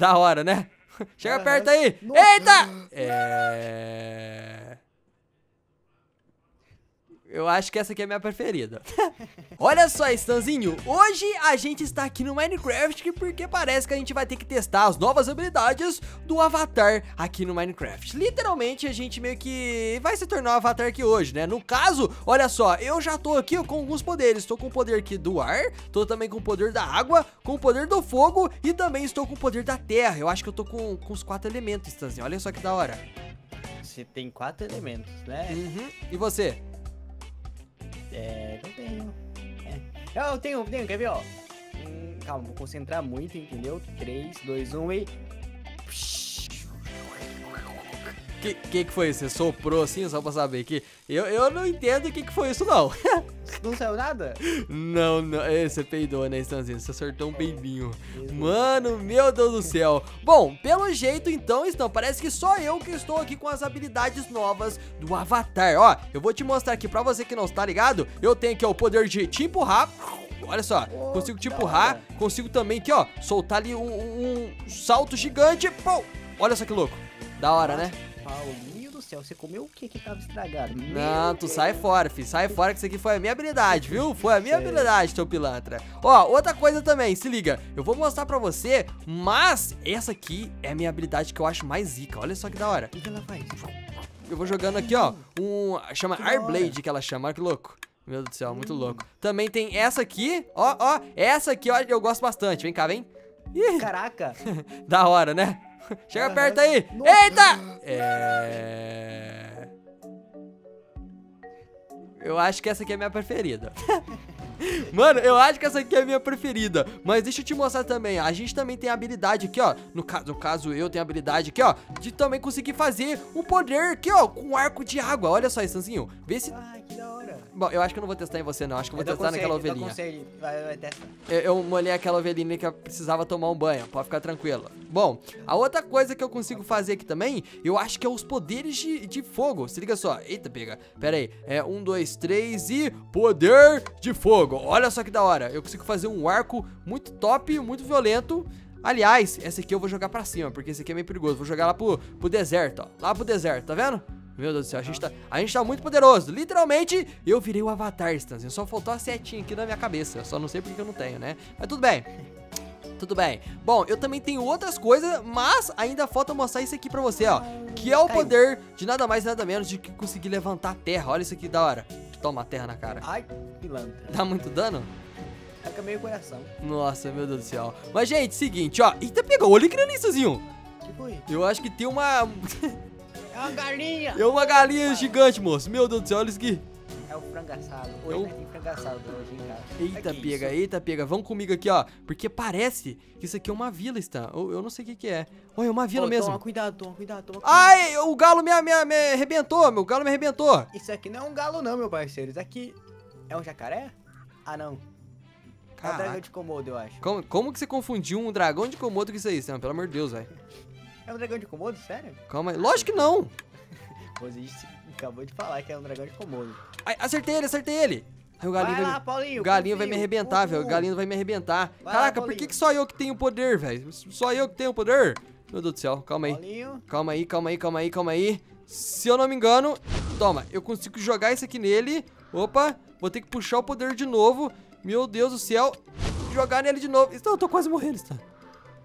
Da hora, né? Chega perto aí. Nossa. Eita! É... Eu acho que essa aqui é a minha preferida. Olha só, Stanzinho. Hoje a gente está aqui no Minecraft porque parece que a gente vai ter que testar as novas habilidades do Avatar aqui no Minecraft. Literalmente, a gente meio que vai se tornar um Avatar aqui hoje, né? No caso, olha só, eu já tô aqui com alguns poderes. Estou com o poder aqui do ar, tô também com o poder da água, com o poder do fogo e também estou com o poder da terra. Eu acho que eu tô com, com os quatro elementos, Stanzinho. Olha só que da hora. Você tem quatro elementos, né? Uhum. E você? É, não tenho. É. Eu tenho, tenho, quer ver, ó? Hum, calma, vou concentrar muito, entendeu? 3, 2, 1 e. Que, que que foi isso? Você soprou assim, só pra saber que eu, eu não entendo o que que foi isso não. Não saiu nada? não, não, é, você peidou, né, Stanzinho? Você acertou um peidinho. Mano, meu Deus do céu. Bom, pelo jeito então, Stan, parece que só eu que estou aqui com as habilidades novas do Avatar. Ó, eu vou te mostrar aqui pra você que não está ligado. Eu tenho aqui ó, o poder de te empurrar. Olha só, Oh, consigo te empurrar, consigo também aqui, ó, soltar ali um, um- salto gigante. Pô, olha só que louco. Da hora, né? Paulinho do céu, você comeu o que que tava estragado? Não, Meu tu Deus. sai fora, filho. Sai fora que isso aqui foi a minha habilidade, viu? Foi a minha Sei. habilidade, teu pilantra. Ó, outra coisa também, se liga. Eu vou mostrar pra você, mas essa aqui é a minha habilidade que eu acho mais zica. Olha só que da hora. O que que ela faz? Eu vou jogando aqui, ó, um... Chama. Airblade que ela chama, olha que louco. Meu Deus do céu, muito louco. Também tem essa aqui, ó, ó. Essa aqui, ó, eu gosto bastante. Vem cá, vem. Ih, Caraca! da hora, né? Chega Aham. perto aí. Nossa. Eita! É... Eu acho que essa aqui é a minha preferida. Mano, eu acho que essa aqui é a minha preferida. Mas deixa eu te mostrar também. A gente também tem a habilidade aqui, ó. No caso, no caso eu tenho a habilidade aqui, ó. De também conseguir fazer um poder aqui, ó. Com arco de água. Olha só, Stanzinho. Vê se... Ai, que da hora. Bom, eu acho que eu não vou testar em você, não. Acho que eu vou Eu testar naquela eu ovelhinha. Vai, vai, testa. Eu, eu molhei aquela ovelhinha que precisava tomar um banho, pode ficar tranquilo. Bom, a outra coisa que eu consigo fazer aqui também, eu acho que é os poderes de, de fogo. Se liga só. Eita, pega. Pera aí. É um, dois, três e poder de fogo. Olha só que da hora. Eu consigo fazer um arco muito top, muito violento. Aliás, essa aqui eu vou jogar pra cima, porque esse aqui é meio perigoso. Vou jogar lá pro, pro deserto, ó. Lá pro deserto, tá vendo? Meu Deus do céu, a gente, tá, a gente tá muito poderoso. Literalmente, eu virei o Avatar, Stanzinho. Só faltou a setinha aqui na minha cabeça. Eu só não sei porque que eu não tenho, né? Mas tudo bem. Tudo bem. Bom, eu também tenho outras coisas, mas ainda falta mostrar isso aqui pra você, ó. Que é o poder de nada mais nada menos de que conseguir levantar a terra. Olha isso aqui da hora. Toma a terra na cara. Ai, pilantra. Dá muito dano? Taca meio coração. Nossa, meu Deus do céu. Mas, gente, seguinte, ó. Eita, pegou. Olha que delíciazinho. que foi? Eu acho que tem uma... É uma galinha! É uma galinha gigante, moço. Meu Deus do céu, olha isso aqui. É o frango assado. É Hoje o- tem frango assado hoje em casa. Eita, É pega, isso? eita, pega. Vamos comigo aqui, ó. Porque parece que isso aqui é uma vila, Stan. Eu, eu não sei o que que é. Olha, é uma vila Ô, mesmo. Toma cuidado, toma cuidado, toma cuidado. Ai, o galo me, me, me arrebentou, meu galo me arrebentou. Isso aqui não é um galo não, meu parceiro. Isso aqui é um jacaré? Ah, não. É um dragão Caraca. de Komodo, eu acho. Como, como que você confundiu um dragão de Komodo com isso aí, Stan? Pelo amor de Deus, velho. É um dragão de Komodo? Sério? Calma aí. Lógico que não. Você acabou de falar que é um dragão de Komodo. Ai, acertei ele, acertei ele. Aí o galinho Vai vai, lá, Paulinho. o galinho vai me arrebentar, velho. O galinho vai me arrebentar. Vai lá, Caraca, por Paulinho. que, que só eu que tenho poder, velho? Só eu que tenho poder? Meu Deus do céu, calma aí. Paulinho. Calma aí, calma aí, calma aí, calma aí. Se eu não me engano, toma, eu consigo jogar isso aqui nele. Opa, vou ter que puxar o poder de novo. Meu Deus do céu. Jogar nele de novo. Então, eu tô quase morrendo, está.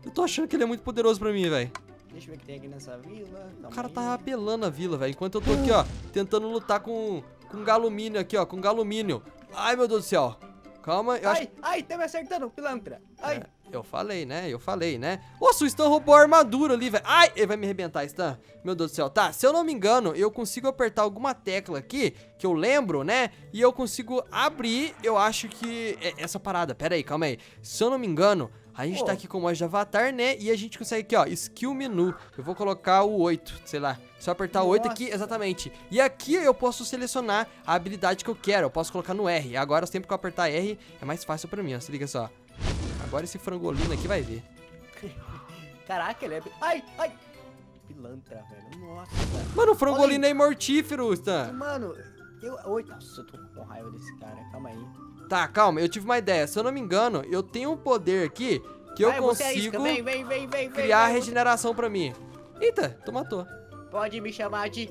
Eu tô achando que ele é muito poderoso pra mim, velho. Deixa eu ver o que tem aqui nessa vila. O cara tá apelando a vila, velho. Enquanto eu tô aqui, ó, tentando lutar com, com galumínio aqui, ó, com galumínio. Ai, meu Deus do céu. Calma, eu acho Ai, ai, tá me acertando, pilantra. Ai, É, eu falei, né? Eu falei, né? Nossa, o Stan roubou a armadura ali, velho. Ai, ele vai me arrebentar, Stan. Meu Deus do céu. Tá, se eu não me engano, eu consigo apertar alguma tecla aqui, que eu lembro, né? E eu consigo abrir, eu acho que... é essa parada, pera aí, calma aí. Se eu não me engano, a gente Pô. tá aqui com o mod de avatar, né? E a gente consegue aqui, ó, skill menu. Eu vou colocar o 8, sei lá. Só apertar o 8 aqui, Nossa. exatamente. E aqui eu posso selecionar a habilidade que eu quero. Eu posso colocar no R. Agora, sempre que eu apertar R, é mais fácil pra mim, ó. Se liga só. Agora esse frangolino aqui vai ver. caraca, ele é... Ai, ai. Pilantra, velho. Nossa. Mano, o frangolino é imortífero, Stan. Mano, eu... Oi, nossa, eu tô com raiva desse cara. Calma aí. Tá, calma, eu tive uma ideia. Se eu não me engano, eu tenho um poder aqui que eu Vai, é consigo Vem, vem, vem, criar regeneração pra mim. Eita, tu matou. Pode me chamar de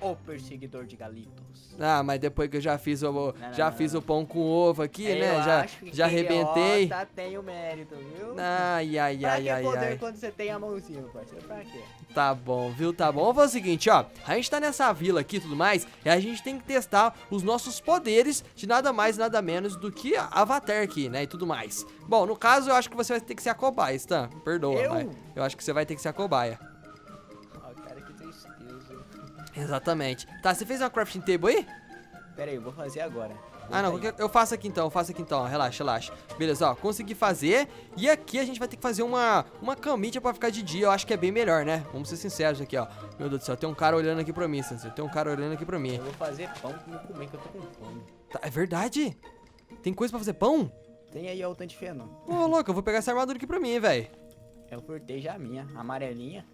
o perseguidor de Galitos. Ah, mas depois que eu já fiz o, não, já não, fiz não. o pão com ovo aqui, Eu né? Já, já arrebentei. derrota tem o mérito, viu? Ai, ai, pra ai, que ai, poder ai. quando você tem a mãozinha, parceiro? Pra quê? Tá bom, viu? Tá bom. Vamos fazer o seguinte, ó. A gente tá nessa vila aqui e tudo mais, e a gente tem que testar os nossos poderes de nada mais nada menos do que Avatar aqui, né? E tudo mais. Bom, no caso, eu acho que você vai ter que ser a cobaia, Stan. Perdoa, Eu? mas eu acho que você vai ter que ser a cobaia. Exatamente. Tá, você fez uma crafting table aí? Pera aí, eu vou fazer agora. Ah, não, aí. eu faço aqui então, eu faço aqui então, ó, relaxa, relaxa. Beleza, ó, consegui fazer. E aqui a gente vai ter que fazer uma, uma caminha pra ficar de dia, eu acho que é bem melhor, né? Vamos ser sinceros aqui, ó. Meu Deus do céu, tem um cara olhando aqui pra mim, Sansa. Tem um cara olhando aqui pra mim. Eu vou fazer pão pra não comer, que eu tô com fome. Tá, é verdade? Tem coisa pra fazer pão? Tem aí ó, o tanto de feno. Ô, louco, eu vou pegar essa armadura aqui pra mim, velho. Eu cortei já a minha, amarelinha.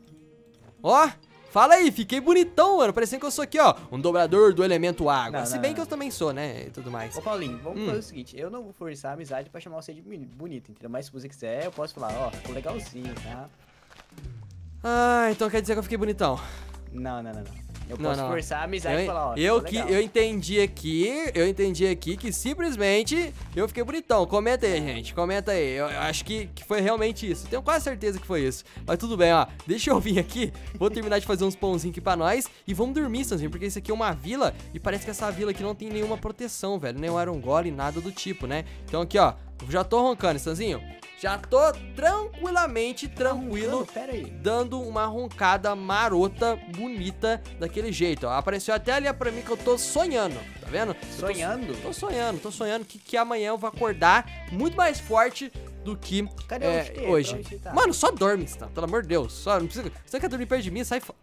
Ó, fala aí, fiquei bonitão, mano. Parecendo que eu sou aqui, ó, um dobrador do elemento água. Não, Se bem não. que eu também sou, né? E tudo mais. Ô Paulinho, vamos Hum. fazer o seguinte, eu não vou forçar a amizade pra chamar você de bonito, entendeu? Mas se você quiser, eu posso falar, ó, ficou legalzinho, tá? Ah, então quer dizer que eu fiquei bonitão. Não, não, não, não. Eu Não, posso não. forçar a amizade e Eu, falar, ó, eu ficou que legal. eu entendi aqui, eu entendi aqui que simplesmente eu fiquei bonitão. Comenta aí, gente. Comenta aí. Eu, eu acho que, que foi realmente isso. Tenho quase certeza que foi isso. Mas tudo bem, ó. Deixa eu vir aqui. Vou terminar de fazer uns pãozinhos aqui pra nós e vamos dormir, Sanzinho, porque isso aqui é uma vila e parece que essa vila aqui não tem nenhuma proteção, velho. Nem um Iron Golem, nada do tipo, né? Então aqui, ó. Já tô roncando, Sanzinho. Já tô tranquilamente tranquilo Não, pera aí. dando uma roncada marota, bonita, daquele jeito, ó. Apareceu até ali pra mim que eu tô sonhando, tá vendo? Eu tô- Sonhando? Tô, sonhando, tô sonhando que, que amanhã eu vou acordar muito mais forte do que Cadê é, hoje. tá? Mano, só dorme, Stan, pelo amor de Deus. Só, não precisa, você quer dormir perto de mim, sai fora.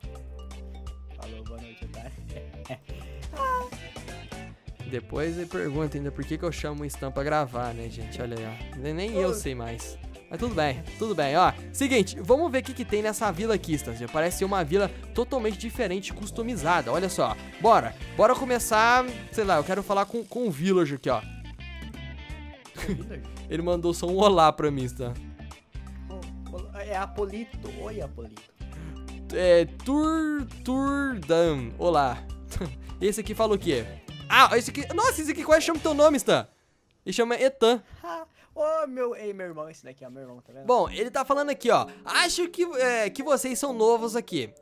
Depois ele pergunta ainda por que, que eu chamo o Stan pra gravar, né, gente? Olha aí, ó. Nem, eu sei mais. Mas tudo bem, tudo bem, ó. Seguinte, vamos ver o que, que tem nessa vila aqui, Stas. Parece ser uma vila totalmente diferente, customizada. Olha só. Bora, bora começar. Sei lá, eu quero falar com, com o Villager aqui, ó. Ele mandou só um olá pra mim, Stan. É Apolito. Oi, Apolito. É. Tur. Turdam. Olá. Esse aqui fala o quê? Ah, esse aqui. Nossa, esse aqui qual é chama teu nome, Stan? Ele chama Etan. Ô, meu... Ei, meu irmão, esse daqui é meu irmão, tá vendo? Bom, ele tá falando aqui, ó. Acho que, é, que vocês são novos aqui.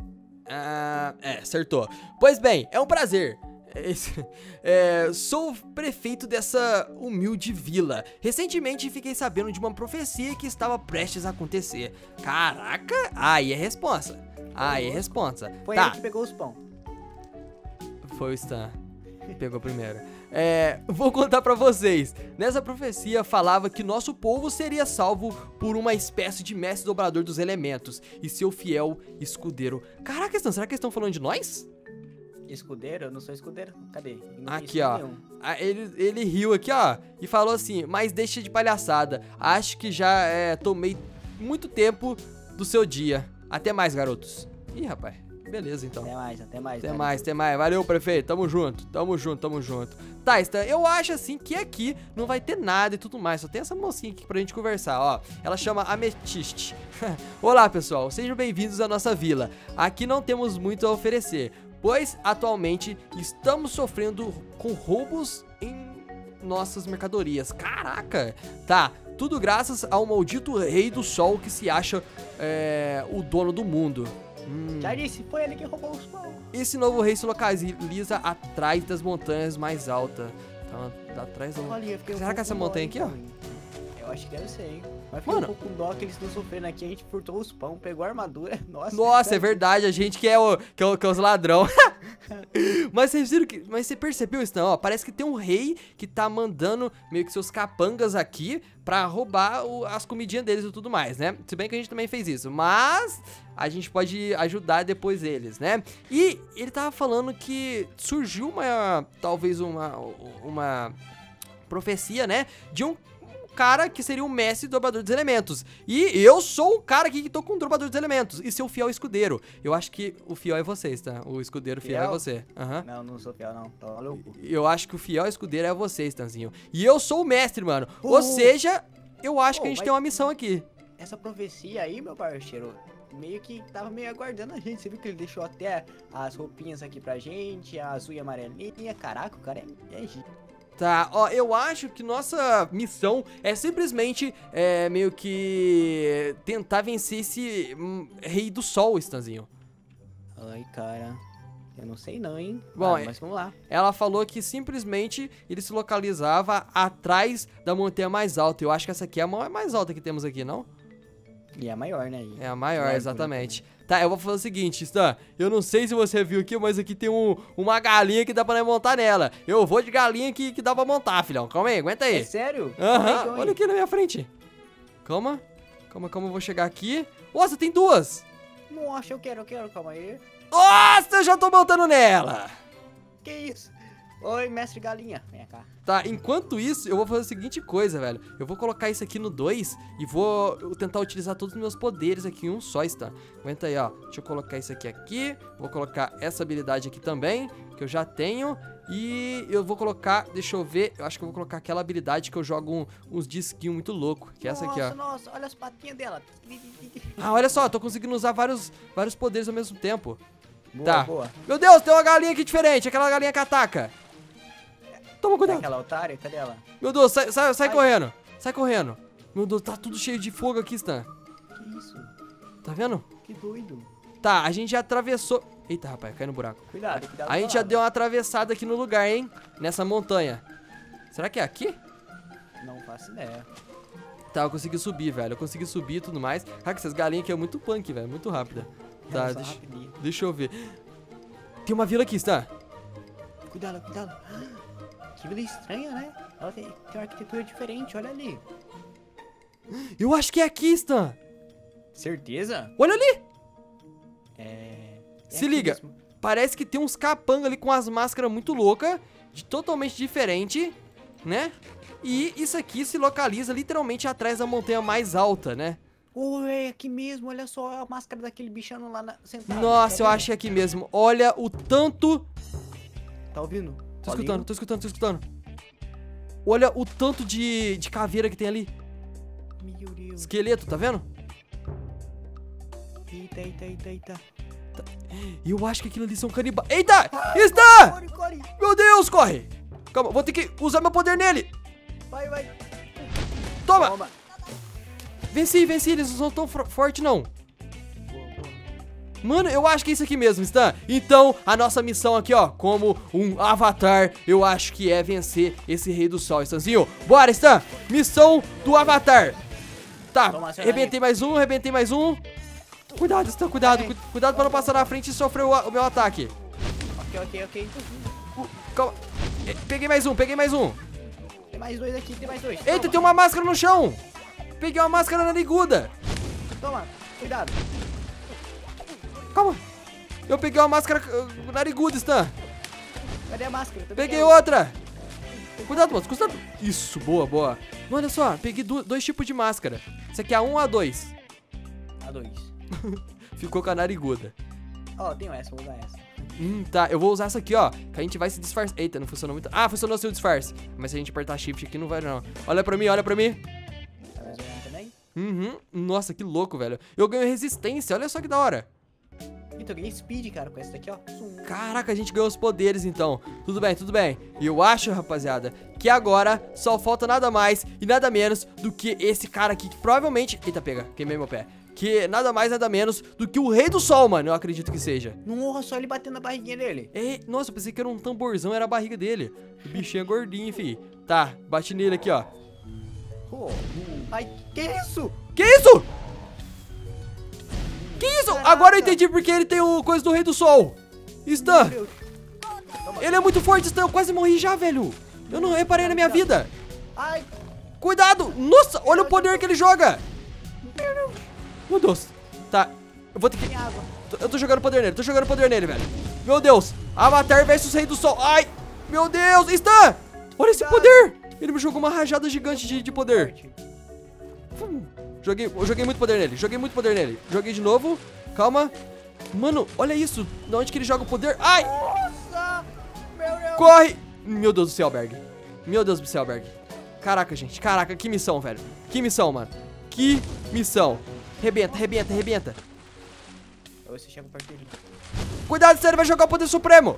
Ah, é, acertou. Pois bem, é um prazer. Esse- é, sou o prefeito dessa humilde vila. Recentemente fiquei sabendo de uma profecia que estava prestes a acontecer. Caraca, aí é responsa. Aí é responsa. Foi tá, ele que pegou os pão. foi o Stan. Pegou primeiro. É, vou contar pra vocês. Nessa profecia falava que nosso povo seria salvo por uma espécie de mestre dobrador dos elementos e seu fiel escudeiro. Caraca, será que eles estão falando de nós? Escudeiro? Eu não sou escudeiro. Cadê? Aqui, ó. nenhum. Ah, ele, ele riu aqui, ó, e falou assim: Mas deixa de palhaçada. Acho que já é, tomei muito tempo do seu dia. Até mais, garotos. Ih, rapaz. Beleza, então. Até mais, até mais. Até mais, até mais. Valeu, prefeito. Tamo junto, tamo junto, tamo junto. Tá, Stan, eu acho assim que aqui não vai ter nada e tudo mais. Só tem essa mocinha aqui pra gente conversar, ó. Ela chama Ametiste. Olá, pessoal. Sejam bem-vindos à nossa vila. Aqui não temos muito a oferecer, pois atualmente estamos sofrendo com roubos em nossas mercadorias. Caraca! Tá, tudo graças ao maldito rei do sol que se acha é, o dono do mundo. Hum. Já disse, foi ele que roubou os pão. Esse novo rei se localiza atrás das montanhas mais altas. Tá atrás da Olha, Será que essa montanha aqui, ó? Eu acho que deve ser, hein? Mas Mano. um pouco com dó que eles estão sofrendo aqui. A gente furtou os pão, pegou a armadura. Nossa, Nossa, é verdade, a gente que é, o, que é, o- que é os ladrão. mas vocês viram que. Mas você percebeu isso, não? Ó, parece que tem um rei que tá mandando meio que seus capangas aqui pra roubar o- as comidinhas deles e tudo mais, né? Se bem que a gente também fez isso. Mas a gente pode ajudar depois eles, né? E ele tava falando que surgiu uma. Talvez uma. Uma profecia, né? De um cara que seria o mestre dobrador dos elementos. E eu sou o cara aqui que tô com o dobrador dos elementos. E seu fiel escudeiro. Eu acho que o fiel é vocês, tá? O escudeiro fiel, é Fiel? você. Aham. Não, não sou fiel, não. Tá maluco. Eu acho que o fiel escudeiro é você, Stanzinho. E eu sou o mestre, mano. Ou seja, eu acho que a gente tem uma missão aqui. essa profecia aí, meu parceiro, meio que tava meio aguardando a gente. Você viu que ele deixou até as roupinhas aqui pra gente, as unhas amarelinhas. Caraca, o cara é, é Tá, ó, eu acho que nossa missão é simplesmente é, meio que tentar vencer esse hum, rei do sol, Stanzinho. Ai, cara. Eu não sei não, hein? Bom, ah, mas vamos lá. Ela falou que simplesmente ele se localizava atrás da montanha mais alta. Eu acho que essa aqui é a mais alta que temos aqui, não? E é a maior, né? É a maior, exatamente. Tá, eu vou fazer o seguinte, Stan. Eu não sei se você viu aqui, mas aqui tem um, uma galinha que dá pra montar nela. Eu vou de galinha que, que dá pra montar, filhão. Calma aí, aguenta aí. É sério? Aham, uhum. olha aqui na minha frente. Calma. Calma, calma, eu vou chegar aqui. Nossa, tem duas. Nossa, eu quero, eu quero, calma aí. Nossa, eu já tô montando nela. Que isso? Oi, mestre galinha. Vem cá. Tá, enquanto isso, eu vou fazer a seguinte coisa, velho. Eu vou colocar isso aqui no 2 e vou tentar utilizar todos os meus poderes aqui em um só, está? Aguenta aí, ó. Deixa eu colocar isso aqui aqui. Vou colocar essa habilidade aqui também, que eu já tenho. E eu vou colocar, deixa eu ver, eu acho que eu vou colocar aquela habilidade que eu jogo um, uns disquinhos muito louco, que é essa aqui, ó. Nossa, nossa, olha as patinhas dela. Ah, olha só, tô conseguindo usar vários, vários poderes ao mesmo tempo. Boa, tá. Boa. Meu Deus, tem uma galinha aqui diferente, aquela galinha que ataca. Toma cuidado. É aquela otária? Cadê ela? Meu Deus, sai, sai, sai correndo. Sai correndo. Meu Deus, tá tudo cheio de fogo aqui, Stan. Que isso? Tá vendo? Que doido. Tá, a gente já atravessou... Eita, rapaz, cai no buraco. Cuidado, cuidado. A gente já deu uma atravessada aqui no lugar, hein? Nessa montanha. Será que é aqui? Não faço ideia. Tá, eu consegui subir, velho. Eu consegui subir e tudo mais. Cara, essas galinhas aqui é muito punk, velho. Muito rápida. Tá, deixa, deixa eu ver. Tem uma vila aqui, Stan. Cuidado, cuidado. Que vila estranha, né? Ela tem, tem uma arquitetura diferente, olha ali. Eu acho que é aqui, Stan. Certeza? Olha ali. É... é Se liga. Mesmo. Parece que tem uns capanga ali com as máscaras muito loucas, de totalmente diferente, né? E isso aqui se localiza literalmente atrás da montanha mais alta, né? Oi, aqui mesmo, olha só a máscara daquele bichano lá na, sentado. Nossa, tá eu acho que é aqui mesmo. Olha o tanto... Tá ouvindo? Tô escutando, tô escutando, tô escutando. Olha o tanto de, de caveira que tem ali. Meu Deus. Esqueleto, tá vendo? Eita, eita, eita, eita. Tá. Eu acho que aquilo ali são canibais. Eita! Está! Corre, corre. Meu Deus, corre! Calma, vou ter que usar meu poder nele. Vai, vai. Toma! Toma. Venci, venci, eles não são tão fortes não. Mano, eu acho que é isso aqui mesmo, Stan. Então, a nossa missão aqui, ó, como um avatar, eu acho que é vencer esse rei do sol, Stanzinho. Bora, Stan! Missão do avatar. Tá, arrebentei mais um, arrebentei mais um. Cuidado, Stan, cuidado. Cu cuidado pra não passar na frente e sofrer o, o meu ataque. Ok, ok, ok. Uh, calma. Peguei mais um, peguei mais um. Tem mais dois aqui, tem mais dois. Eita, Toma. tem uma máscara no chão. Peguei uma máscara nariguda. Toma, cuidado. Calma. Eu peguei uma máscara uh, nariguda, Stan. Cadê a máscara? Peguei outra. Cuidado, moço. Cuidado. Isso, boa, boa. Olha só, peguei dois tipos de máscara. Isso aqui é A1 ou A2? A2. Ficou com a nariguda. Ó, oh, tenho essa, vou usar essa. Hum, tá. Eu vou usar essa aqui, ó. Que a gente vai se disfarçar. Eita, não funcionou muito. Ah, funcionou seu disfarce. Mas se a gente apertar shift aqui, não vai, não. Olha pra mim, olha pra mim. Tá também? Uhum. Nossa, que louco, velho. Eu ganho resistência. Olha só que da hora. Então, eu ganhei speed, cara, com essa daqui, ó. Caraca, a gente ganhou os poderes, então. Tudo bem, tudo bem. E eu acho, rapaziada, que agora só falta nada mais e nada menos do que esse cara aqui, que provavelmente... Eita, pega, queimei meu pé. Que nada mais, nada menos do que o Rei do Sol, mano, eu acredito que seja. Nossa, só ele batendo na barriguinha dele. Ei, nossa, eu pensei que era um tamborzão, era a barriga dele. O bichinho é gordinho, fi. Tá, bate nele aqui, ó. Oh, ai, que isso? Que isso? Que isso? Caraca. Agora eu entendi porque ele tem o coisa do Rei do Sol. Stan. Ele é muito forte, Stan. Eu quase morri já, velho. Eu não reparei na minha vida. Ai. Cuidado. Nossa, olha o poder que ele joga. Meu Deus. Tá. Eu vou ter que... Eu tô jogando poder nele. Tô jogando poder nele, velho. Meu Deus. Avatar versus Rei do Sol. Ai. Meu Deus. Stan. Olha esse poder. Ele me jogou uma rajada gigante de, de poder. Joguei, joguei muito poder nele, joguei muito poder nele. Joguei de novo. Calma. Mano, olha isso. De onde que ele joga o poder? Ai! Nossa! Meu Deus! Corre! Meu Deus do céu, Berg. Meu Deus do céu, Berg. Caraca, gente. Caraca, que missão, velho. Que missão, mano. Que missão. Rebenta, rebenta, rebenta. Cuidado, sério, vai jogar o poder supremo.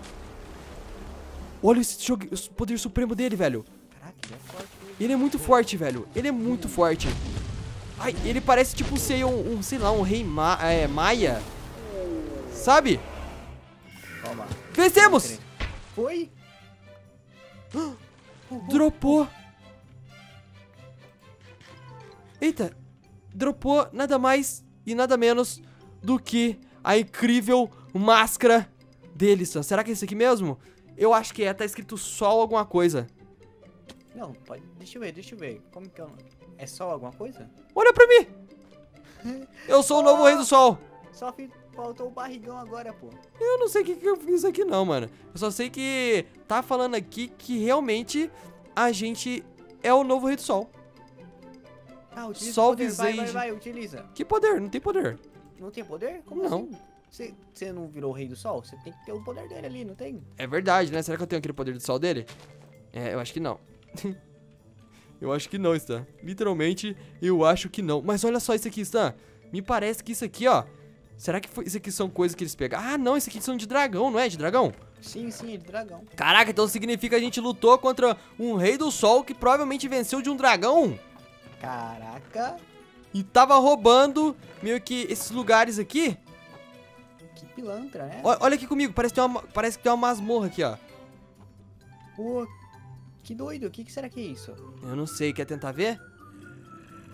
Olha esse jogo, o poder supremo dele, velho. Caraca, ele é forte. Ele é muito forte, velho. Ele é muito forte. Ai, ele parece tipo ser um, um, sei lá, um rei ma é, maia. Sabe? Toma. Vencemos! Foi? Dropou. Eita, dropou nada mais e nada menos do que a incrível máscara dele, Sam. Será que é esse aqui mesmo? Eu acho que é, tá escrito sol alguma coisa. Não, pode. Deixa eu ver, deixa eu ver. Como que é o nome? É só alguma coisa? Olha pra mim! Eu sou o novo rei do sol. Só faltou o barrigão agora, pô. Eu não sei o que, que eu fiz aqui não, mano. Eu só sei que tá falando aqui que realmente a gente é o novo rei do sol. Ah, utiliza poder. Vai, vai, vai, utiliza. Que poder? Não tem poder. Não tem poder? Como Não. assim? Você, você não virou o rei do sol? Você tem que ter o poder dele ali, não tem? É verdade, né? Será que eu tenho aquele poder do sol dele? É, eu acho que não. eu acho que não, Stan. Literalmente, eu acho que não. Mas olha só isso aqui, Stan. Me parece que isso aqui, ó. Será que foi, isso aqui são coisas que eles pegaram? Ah, não, isso aqui são de dragão, não é? De dragão? Sim, sim, é dragão. Caraca, então significa que a gente lutou contra um rei do sol que provavelmente venceu de um dragão Caraca, e tava roubando meio que esses lugares aqui. que pilantra, né? Ó- Olha aqui comigo, parece que tem uma, parece que tem uma masmorra aqui, ó. Pô, que doido. O que, que será que é isso? Eu não sei, quer tentar ver?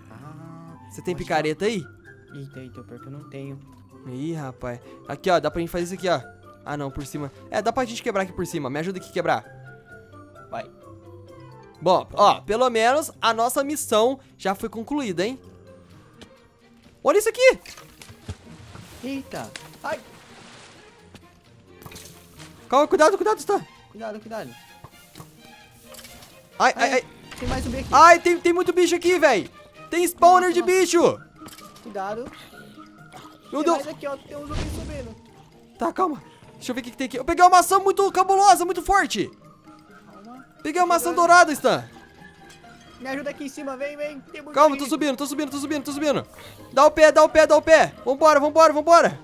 Ah, Você tem que- picareta aí? Eita, eita, pior que eu não tenho. Ih, rapaz. Aqui, ó, dá pra gente fazer isso aqui, ó. Ah, não, por cima. É, dá pra gente quebrar aqui por cima. Me ajuda aqui a quebrar. Vai. Bom, ó, pelo menos a nossa missão já foi concluída, hein? Olha isso aqui! Eita. Ai, Calma, cuidado, cuidado, está. cuidado, cuidado. Ai, ai, ai. Tem mais um B aqui. Ai, tem, tem muito bicho aqui, velho. Tem spawner de bicho. Cuidado. Meu tem Deus. mais aqui, ó. Tem um zumbi subindo. Tá, calma. Deixa eu ver o que, que tem aqui. Eu peguei uma maçã muito cabulosa, muito forte. Calma. Peguei uma maçã dourada, Stan. Me ajuda aqui em cima, vem, vem. Tem Calma, tô subindo, tô subindo, tô subindo, tô subindo. Dá o pé, dá o pé, dá o pé. Vambora, vambora, vambora.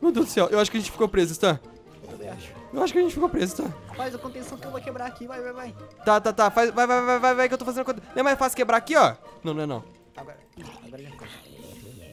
Meu Deus do céu, eu acho que a gente ficou preso, Stan. Eu acho. Que a gente ficou preso, Stan. Faz a contenção que eu vou quebrar aqui. Vai, vai, vai. Tá, tá, tá. Faz, vai, vai, vai, vai, vai, que eu tô fazendo. Não é mais fácil quebrar aqui, ó? Não, não é não. Agora. Agora já foi.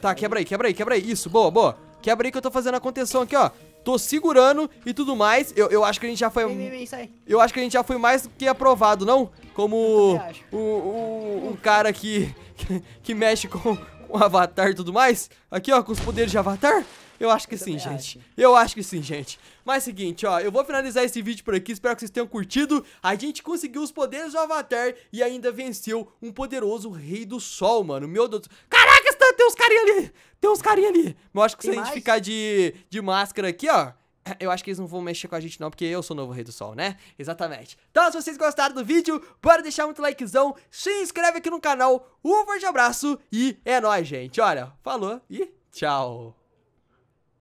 Tá, quebra aí, quebra aí, quebra aí. Isso, boa, boa. Quebra aí que eu tô fazendo a contenção aqui, ó. Tô segurando e tudo mais. Eu, eu acho que a gente já foi. Vem, vem, vem, sai. Eu acho que a gente já foi mais do que aprovado, não? Como acho. o, o- um cara que, que mexe com o Avatar e tudo mais. Aqui, ó, com os poderes de Avatar. Eu acho que Eu sim, gente. acho. Eu acho que sim, gente. Mas seguinte, ó, eu vou finalizar esse vídeo por aqui. Espero que vocês tenham curtido. A gente conseguiu os poderes do Avatar e ainda venceu um poderoso Rei do Sol, mano. Meu Deus. Caraca, tem uns carinha ali. Tem uns carinha ali. Eu acho que se Tem a gente mais? ficar de, de máscara aqui, ó. Eu acho que eles não vão mexer com a gente não, porque eu sou o novo Rei do Sol, né? Exatamente. Então, se vocês gostaram do vídeo, bora deixar muito likezão, se inscreve aqui no canal, um forte abraço e é nóis, gente. Olha, falou e tchau.